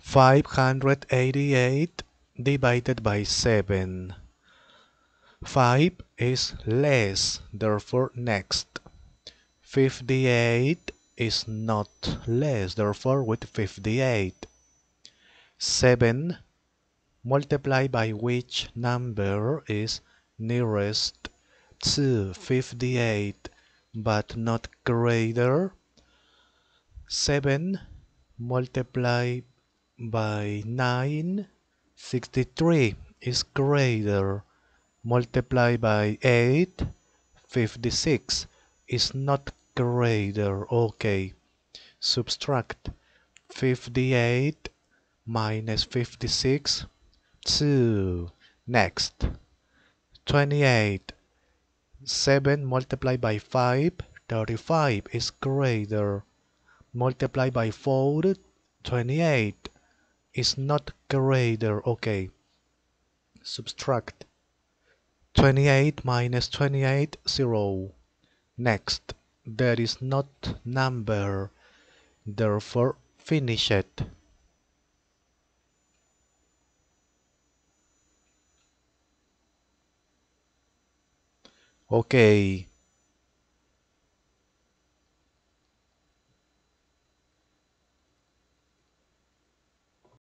588 divided by 7. 5 is less, therefore next. 58 is not less, therefore with 58. 7 multiplied by which number is nearest to 58 but not greater 7 multiplied by 9 63 is greater multiplied by 8 56 is not greater. Okay. Subtract 58 minus 56 2 next. 28 7 multiplied by 5 35 is greater. Multiplied by 4 28 is not greater okay. Subtract. 28 minus 28 0 next. There is not number. Therefore finish it. Okay